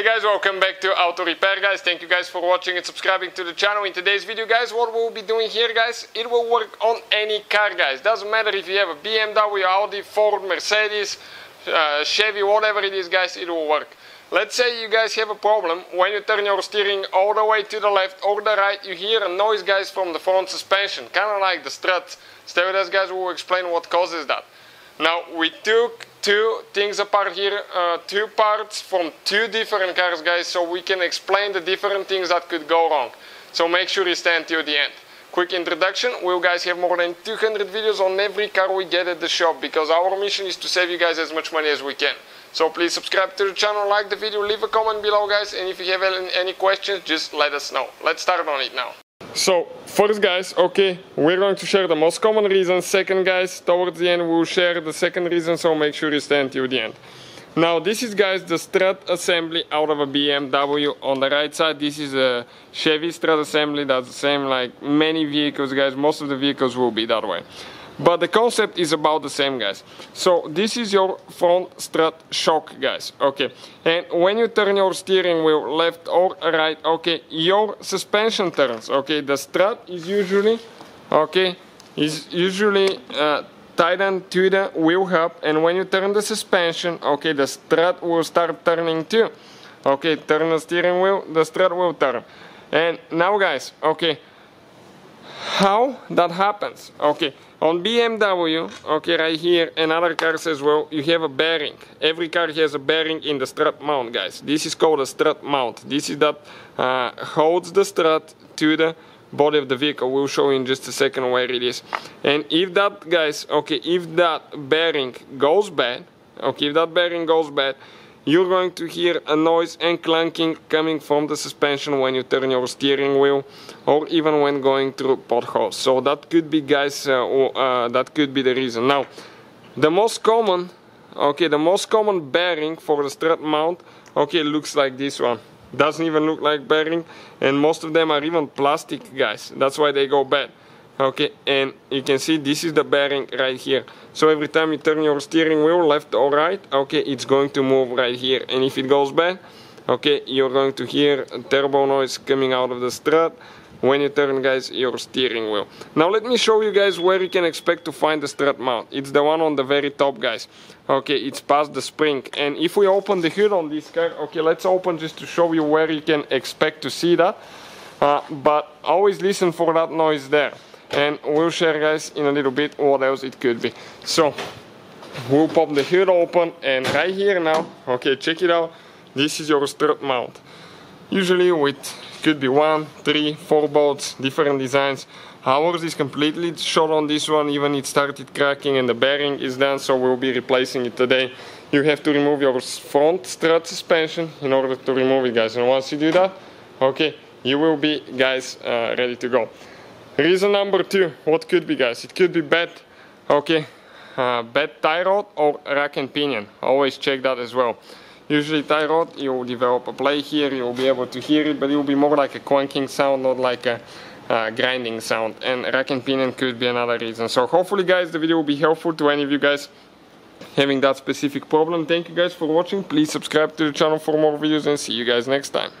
Hey guys, welcome back to Auto Repair guys. Thank you guys for watching and subscribing to the channel. In today's video guys, what we'll be doing here guys, it will work on any car guys. Doesn't matter if you have a BMW, Audi, Ford, Mercedes, uh, Chevy, whatever it is guys, it will work. Let's say you guys have a problem, when you turn your steering all the way to the left or the right, you hear a noise guys from the front suspension, kind of like the strut. Stay with us guys, we'll explain what causes that. Now we took two things apart here, uh, two parts from two different cars guys, so we can explain the different things that could go wrong. So make sure you stay until the end. Quick introduction, we guys have more than 200 videos on every car we get at the shop because our mission is to save you guys as much money as we can. So please subscribe to the channel, like the video, leave a comment below guys and if you have any questions just let us know. Let's start on it now. So, first guys, okay, we're going to share the most common reasons. Second guys, towards the end we'll share the second reason, so make sure you stay until the end. Now this is guys the strut assembly out of a BMW. On the right side this is a Chevy strut assembly, that's the same like many vehicles guys, most of the vehicles will be that way. But the concept is about the same, guys. So this is your front strut shock, guys. Okay. And when you turn your steering wheel left or right, okay, your suspension turns. Okay. The strut is usually, okay, is usually uh, tightened to the wheel hub. And when you turn the suspension, okay, the strut will start turning too. Okay, turn the steering wheel, the strut will turn. And now, guys, okay, how that happens? Okay. On BMW, okay, right here, and other cars as well, you have a bearing. Every car has a bearing in the strut mount, guys. This is called a strut mount. This is that uh, holds the strut to the body of the vehicle. We'll show you in just a second where it is. And if that, guys, okay, if that bearing goes bad, okay, if that bearing goes bad, you're going to hear a noise and clunking coming from the suspension when you turn your steering wheel or even when going through potholes. So that could be guys, uh, uh, that could be the reason. Now, the most common, okay, the most common bearing for the strut mount, okay, looks like this one. Doesn't even look like bearing and most of them are even plastic guys. That's why they go bad. Okay and you can see this is the bearing right here. So every time you turn your steering wheel left or right okay it's going to move right here. And if it goes bad okay you're going to hear a turbo noise coming out of the strut when you turn guys your steering wheel. Now let me show you guys where you can expect to find the strut mount. It's the one on the very top guys. Okay it's past the spring. And if we open the hood on this car okay let's open just to show you where you can expect to see that. Uh, but always listen for that noise there. And we'll share guys in a little bit what else it could be. So we'll pop the hood open and right here now okay check it out. This is your strut mount usually with could be one three four bolts different designs ours is completely shot on this one even it started cracking and the bearing is done so we'll be replacing it today you have to remove your front strut suspension in order to remove it guys and once you do that okay you will be guys uh, ready to go Reason number two, what could be guys? It could be bad, okay, uh, bad tie rod or rack and pinion. Always check that as well. Usually tie rod, you'll develop a play here, you'll be able to hear it, but it will be more like a quanking sound, not like a uh, grinding sound. And rack and pinion could be another reason. So hopefully guys, the video will be helpful to any of you guys having that specific problem. Thank you guys for watching. Please subscribe to the channel for more videos and see you guys next time.